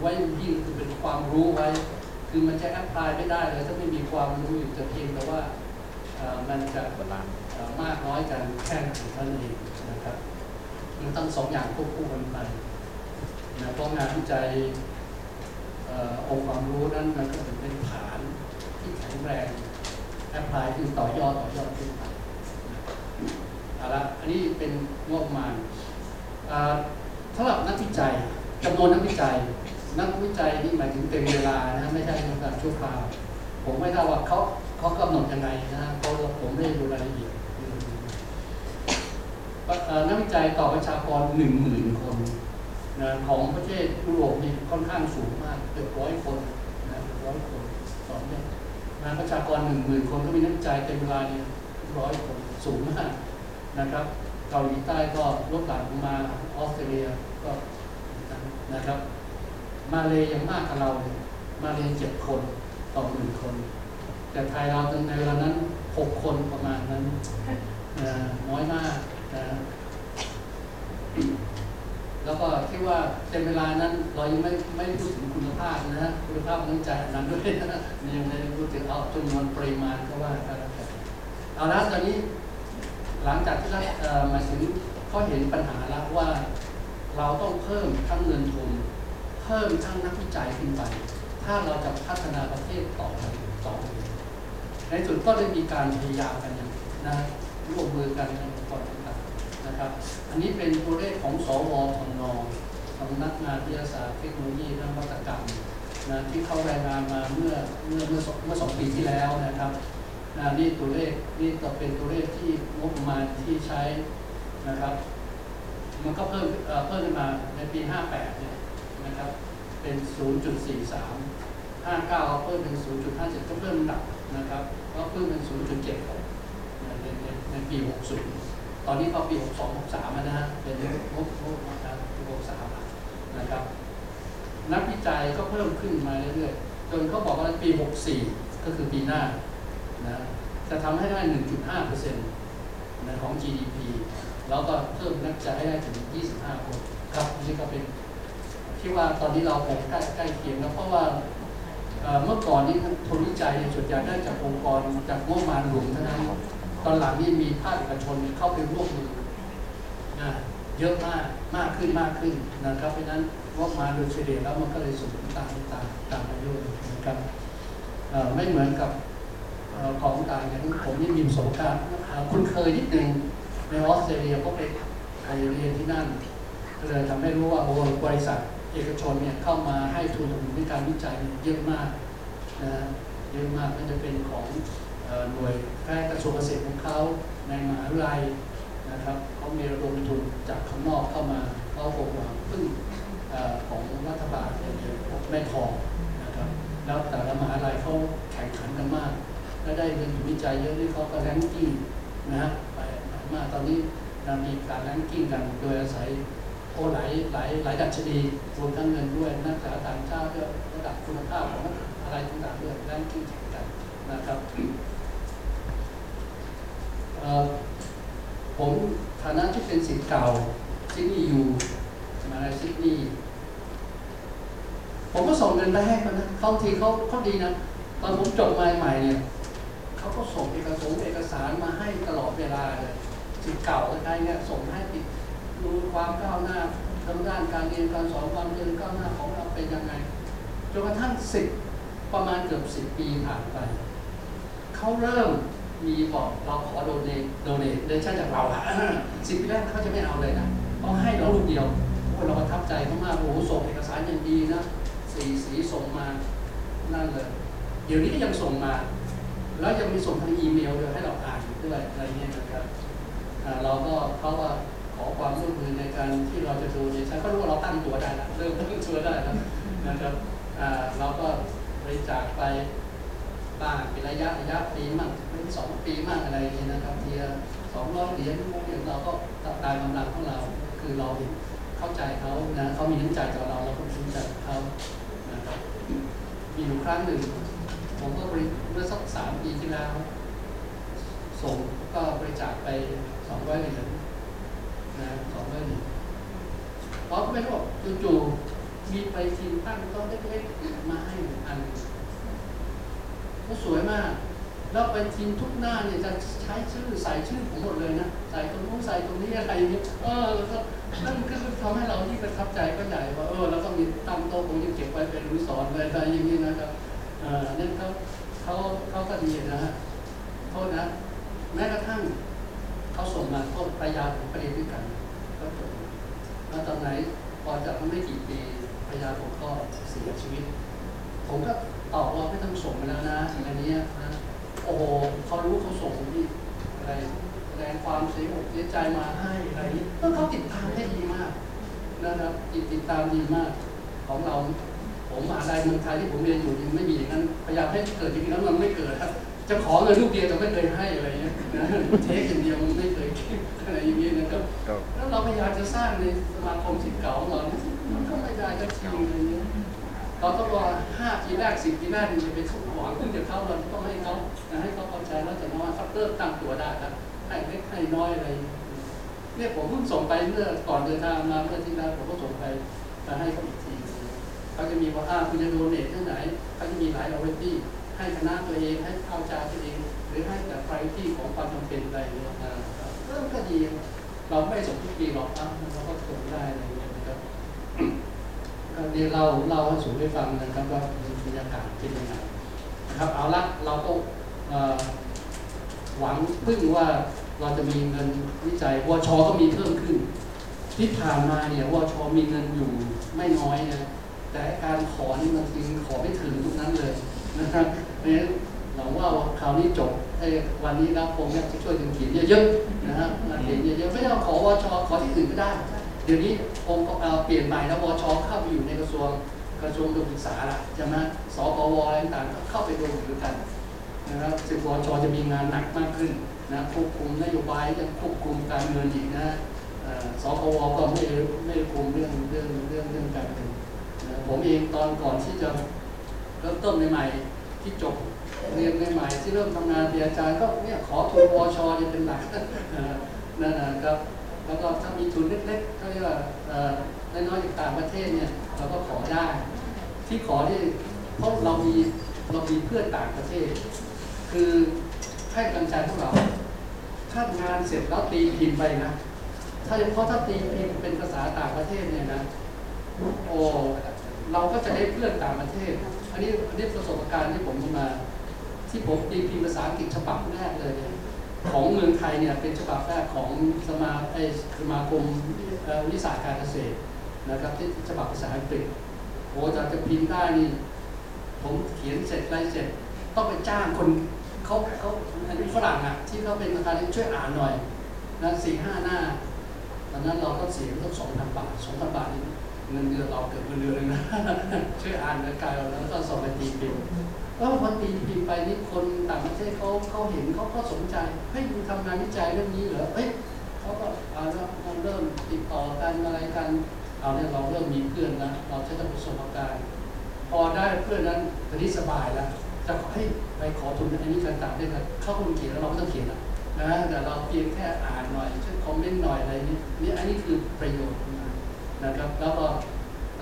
ไว้ยิ่งคือเป็นความรู้ไว้ คือมันจะ apply ไม่ได้เลยถ้าไม่มีความรู้อยู่แต่เพียงแต่ว่ามันจะมากน้อยกันแค่ไหนเท่านั้นเองนะครับมันต้องสองอย่างควบคู่กันไปนะเพราะงานวิจัยองค์ความรู้นั้นมันก็ถึงเป็นฐานที่แข็งแรง apply คือต่อยอดต่อยอดขึ้นไปเอาละอันนี้เป็นงบประมาณสำหรับนักวิจัยจำนวนนักวิจัย นักวิจัยนี่หมายถึงเต็มเวลานะไม่ใช่นัการชั่วคราว ผมไม่ทราบว่าเขาเขากำหนดยังไงนะเพราะผมไม่ได้ดูรายละเอียดนักวิจัยต่อประชากรหนึ่งหมื่นคนนะของประเทศยุโรปนี่ค่อนข้างสูงมากเกือบร้อยคนนะเกือบร้อยคนต่อเนี่ยนะประชากรหนึ่งหมื่นคนก็มีนักวิจัยเต็มเวลาเนี่ยร้อยคนสูงมากนะครับเกาหลีใต้ก็ลดหลั่นลงมาออสเตรเลียก็นะครับ มาเลยยังมากกว่าเราเลยมาเลยเจ็ดคนต่อหมื่นคน แต่ไทยเราในเวลานั้นหกคนประมาณนั้นน้อยมากนะแล้วก็ที่ว่าเต็มเวลานั้นเรายังไม่ไม่พูดถึงคุณภาพนะฮะคุณภาพต้องใจนั้นด้วยนะยังไม่พูดถึงเอาจำนวนปริมาณก็ว่ากันแล้วกันเอาละตอนนี้หลังจากที่เรามาถึงเขาเห็นปัญหาแล้วว่า เราต้องเพิ่มทั้งเงินทุน พิ่มทั้งนักวิจัยขึ้นไป ถ้าเราจะพัฒนาประเทศต่อไปต่อไปในสุดก็ได้มีการพยายามกันนะร่วมมือกันในองค์กรต่างๆนะครับ อันนี้เป็นตัวเลขของสวทนสำนักงานวิทยาศาสตร์เทคโนโลยีและนวัตกรรมนะที่เขารายงานมาเมื่อเมื่อเมื่อสองเมื่อสองปีที่แล้วนะครับนะนี่ตัวเลขนี่ก็เป็นตัวเลขที่งบประมาณที่ใช้นะครับ มันก็เพิ่มเอ่อเพิ่มขึ้นมาในปี 58 เนี่ย นะครับ เป็น 0.43 59ก็เพิ่มเป็น 0.57 ก็เพิ่มหนักนะครับ ก็เพิ่มเป็น 0.76ในในในปี 60 ตอนนี้ก็ปี 62 63นะฮะ เป็นงบงบนะครับปี63นะครับ นักวิจัยก็เพิ่มขึ้นมาเรื่อยๆ จนเขาบอกว่าปี 64 ก็คือปีหน้านะ จะทำให้ได้ 1.5%นะของ GDP แล้วก็เพิ่มนักวิจัยให้ได้ถึง 25 คน ครับ นี่ก็เป็น ที่ว่าตอนนี้เราคงใกล้ใกล้เคียงแล้วเพราะว่าเมื่อก่อนนี้ทุนวิจัยส่วนใหญ่ได้จากองค์กรจากงบประมาณหลวงเท่านั้นตอนหลังนี่มีภาคเอกชนเข้าไปร่วมมือนะเยอะมากมากขึ้นมากขึ้นนะครับเพราะนั้นงบประมาณโดยเฉลี่ยแล้วมันก็เลยสูงตามตามตามอายุนะครับไม่เหมือนกับอของต่างอย่างผมนี่มีประสบการณ์คุ้นเคยนิดหนึ่งในออสเตรเลียก็ไปไปเรียนที่นั่นก็เลยทำให้รู้ว่าโอ้บริษัท เอกชนเนี่ยเข้ามาให้ทุนสนับสนุนในการวิจัยเยอะมากนะเยอะมากไม่าจะเป็นของหน่วยแพทย์กระทรวงเกษตรของเขาในมหาวิทยาลัยนะครับเขามีระดมทุนจากข้างนอกเข้ามาเขาบอกว่าพึ่งอของรัฐบาลเนี่ยไม่พอนะครับแล้วแต่ละมหาวิทยาลัยเขาแข่งขันกันมากและได้เงินวิจัยเยอะนี่เขาก็แรงกิ้งนะฮะไปมากตอนนี้เรามีการแรงกิ้งกันโดยอาศัย อ้หลายหลายหลายดัชนีรวมทั้งเงินด้วยนักศึกษาต่างชาติด้วยระดับคุณภาพของอะไรต่างๆด้วยแรงกิ้งแข่งกันนะครับผมฐานะที่เป็นศิษย์เก่าซิดนีย์ยูมาลัยซิดนีย์ผมก็ส่งเงินไปให้เขานะเขาทีเขาเขาดีนะตอนผมจบใหม่ๆเนี่ยเขาก็ส่งเอกสารเอกสารมาให้ตลอดเวลาเลยสิทธิ์เก่าอะไรเนี่ยส่งให้ติด ดูความก้าวหน้าทางด้านการเรียนการสอนความเจริญก้าวหน้าของเราเป็นยังไงจนกระทั่งสิบประมาณเกือบสิบปีผ่านไปเขาเริ่มมีบอกเราขอโดเนทโดเนทเดชั่นจากเราอะสิบปีแรกเขาจะไม่เอาเลยนะเขาให้เราลูกเดียวโอ้เราประทับใจมากๆโอ้โหส่งเอกสารอย่างดีนะสีสีส่งมานั่นเลย เดี๋ยวนี้ก็ยังส่งมา แล้วยังมีส่งทางอีเมลด้วยให้เราอ่านด้วยอะไรเงี้ยนะครับเราก็เขาว่า ในการที่เราจะดูเนี่ยฉันก็รู้ว่าเราตั้งตัวได้แล้วเริ่มตั้งตัวได้แล้วนะครับเราก็บริจาคไปบ้างเป็นระยะระยะปีมั่งเป็นสองปีมั่งอะไรอย่างนี้นะครับทีละสองร้อยเหรียญพวกนี้เราก็ตามกำลังของเราคือเราเข้าใจเขานะเขามีน้ำใจต่อเราเราก็มีน้ำใจกับเขานะครับมีอยู่ครั้งหนึ่งผมก็บริเมื่อสักสามปีที่แล้วส่งก็บริจาคไปสองร้อยเหรียญ นะสองเรียญเพราะไม่รู้จู่ๆมีไปทีมตั้งโต๊ะเล็กๆมาให้อันก็สวยมาก แล้วไปทีมทุกหน้าเนี่ยจะใช้ชื่อใส่ชื่อผมหมดเลยนะใส่ตรงนู้นใส่ตรงนี้อะไรอย่างเงี้ยเออแล้วก็นั่นก็ทำให้เราที่ประทับใจก็ใหญ่ว่าเออแล้วก็มีตั้งโต๊ะผมจะเก็บไว้เป็นรู้สอนอะไรอะไรอย่างนี้นะครับเออนั่นเขาเขาเขาก็ดีนะฮะโทษนะแม้กระทั่ง เขาส่งมาโทษปยาผมไปเรียนด้วยกันก็จบแล้วตอนไหนพอจากไม่กี่ปีปยาผมก็เสียชีวิต ผมก็ตอบว่าไม่ต้องส่งมาแล้วนะอันนี้นะโอ้โหเขารู้เขาส่งที่อะไรแสดงความเสียอกเสียใจมาให้อะไรนี้ก็เขาติดตามได้ดีมากนะครับติดติดตามดีมากของเราผมมหาลัยเมืองไทยที่ผมเรียนอยู่ยังไม่มีอย่างนั้นพยายามให้เกิดจริงๆแล้วมันไม่เกิดครับจะขอเงินลูกเดียวแต่ไม่เคยให้อะไรเงี้ยนะเทคอย่างเดียวมันไม่ อะไรอย่างเงี้ยนะครับครับ แล้วเราพยายามจะสร้างในสมาคมสิทธิ์เก่าของเรามันก็ไม่ได้ก็จริงอะไรเงี้ยเราต้องรอห้าปีแรกสิบปีแรกมันจะไปทุกหวังขึ้นจากเขาเราต้องให้เขานะให้เขาเข้าใจแล้วจากนั้นว่าเขาเริ่มตั้งตัวได้แล้วให้เล็กให้น้อยอะไรเนี่ยผมเพิ่งส่งไปเมื่อก่อนเดินทางมาเมื่อที่แล้วผมก็ส่งไปจะให้เขาอีกทีเขาจะมีว่าอ่าคุณจะโดเนทที่ไหนเขาจะมีหลายเอาไว้ที่ให้คณะตัวเองให้เข้าใจตัวเอง หรือให้แต่ไฟที่ของความจำเป็นอะไรเนี่ยอ่า เริ่มก็ดี เราไม่ส่งทุกปีหรอกครับเราก็ส่งได้อะไรเงี้ยนะครับก็เรียนเราเล่าให้สูงได้ฟังนะครับว่าบรรยากาศเป็นยังไงนะครับเอาละเราก็หวังพึ่งว่าเราจะมีเงินวิจัยวชก็มีเพิ่มขึ้น ที่ผ่านมาเนี่ยวชมีเงินอยู่ไม่น้อยนะแต่การขอนี่มันจริงขอไม่ถึงทุกนั้นเลยนะครับเพราะฉะนั้นหวังว่าคราวนี้จบ ไอ้วันนี้นะคงจะช่วยกันเขียนเยอะๆนะฮะเขียนเยอะๆไม่ต้องขอวชขอที่อื่นก็ได้ เดี๋ยวนี้องค์เปลี่ยนใหม่แล้ววชเข้าไปอยู่ในกระทรวงกระทรวงศึกษาละใช่ไหมสกวอะไรต่างๆก็เข้าไปรวมอยู่กันนะครับซึ่งวชจะมีงานหนักมากขึ้นนะควบคุมนโยบายจะควบคุมการเงินอีกนะสกวก็ไม่ไม่ได้คุมเรื่องเรื่องเรื่องเรื่องการเงินผมเองตอนก่อนที่จะเริ่มต้นใหม่ๆที่จบ เรียนใหม่ๆที่เริ่มทำงานเป็นอาจารย์ก็เนี่ยขอทุนวชจะเป็นหลักนั่นนะครับแล้วก็ถ้ามีทุนเล็กๆเขาเรียกว่าอ่อน้อยๆจากต่างประเทศเนี่ยเราก็ขอได้ ที่ขอที่เพราะเรามีเรามีเพื่อนต่างประเทศ คือให้กำลังใจพวกเราถ้างานเสร็จแล้วตีพิมพ์ไปนะถ้าเพาะถ้าตีพิมพ์เป็นภาษาต่างประเทศเนี่ยนะโอ้เราก็จะได้เพื่อนต่างประเทศ อันนี้อันนี้ประสบการณ์ที่ผมมา ที่ผมตีพิมพ์ภาษาอังกฤษฉบับแรกเลยเนี่ยของเมืองไทยเนี่ยเป็นฉบับแรกของสมาไอสมาคมวิสาหการเกษตรนะครับที่ฉบับภาษาอังกฤษโอ้จะจะพิมพ์ได้นี่ผมเขียนเสร็จไรเสร็จ ต้องไปจ้างคนเขาเขาอันนี้ฝรั่งอะที่เขาเป็นอาจารช่วยอ่านหน่อยนะสี่ห้าหน้าตอนนั้นเราก็เสียต้องสองพันบาทสองพันบาทนี่เงินเดือนเราเกือบเงินเดือนเลยนะช่วยอ่านเนื้อกายเราแล้วก็ส่งไปตีพิมพ์ แล้วพอตีพิมพ์ไปนี่คนต่างประเทศเขาเขาเห็นเขาก็สนใจเฮ้ยคุณทำงานวิจัยเรื่องนี้เหรอเฮ้ยเขาก็เอาล้วเราเริ่มติดต่อกันอะไรกันเอาเนี่ยเราเริ่มมีเพื่อนนะเราจะต้ประสบการณ์พอได้เพื่อนนั้นตอนนี้สบายแล้วจะขอให้ไปขอทุนอันนี้ต่างๆด้วยเข้าคนเขียนแล้วเราไม่ต้องเขียนอะนะแต่เราเพียงแค่อ่านหน่อยช่วยคอมเมนต์หน่อยอะไรนี้นี่อันนี้คือประโยชน์นะครับ แล้วก็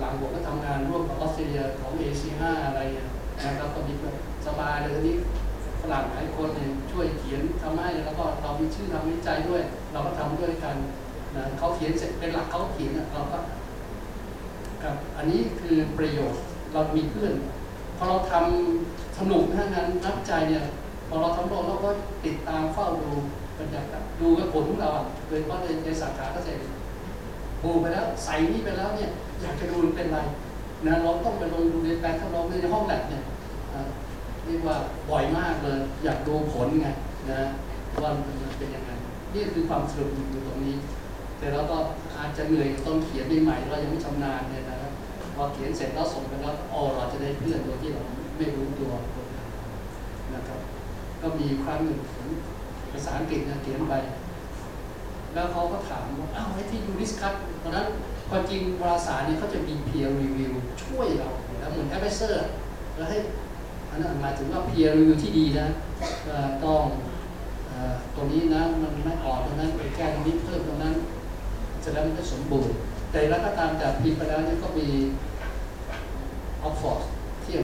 หลังผมก็ทำงานร่วมกับออสเตรเลียของ AC5 อะไรเนี่ย นะครับก็มีสบายเลยทีนี้ฝรั่งหลายคนเนี่ยช่วยเขียนทำให้แล้วก็เรามีชื่อทำวิจัยด้วย เราก็ทำด้วยกันนะเขาเขียนเสร็จเป็นหลักเขาเขียนนะเราก็ครับอันนี้คือประโยชน์เรามีเพื่อนพอเราทำสนุกนะงานนับใจเนี่ยพอเราทำโลกเราก็ติดตามเฝ้าดูบรรยากาศดูกับผลของเราอะโดยเฉพาะในสาขาเกษตรปลูไปแล้วใส่นี่ไปแล้วเนี่ยอยากจะดูเป็นไร นะเราต้องไปลงดูในแปลงทดลองในห้องแลบเนี่ยเรียกว่าบ่อยมากเลย อยากดูผลไงนะว่ามันเป็นยังไงนี่คือความสนุกอยู่ตรงนี้ แต่เราก็อาจจะเหนื่อยกับต้นเขียนใหม่เรายังไม่ชำนาญเนี่ยนะครับพอเขียนเสร็จแล้วส่งไปแล้วอ๋อเราจะได้เพื่อนโดยที่เราไม่รู้ตัวนะครับ ก็มีครั้งหนึ่งผมภาษาอังกฤษเขียนไป แล้วเขาก็ถามว่าอ้าวไอ้ที่ยูริสคัตตอนนั้น ควาจริงวารสารนี่เขาจะมี peer review ช่วยเราแล้วเหมือน advisor แล้วให้อันนั้นหมายถึงว่า peer review ที่ดีนะต้องตรงนี้นะมันไม่อ่อนตรงนั้นไปแก้ตรงนี้เพิ่มตรงนั้นจะแล้วมันก็สมบูรณ์ แต่แล้วก็ตามจากพิพ์ไปแล้วนี่ก็มีออกฟอร์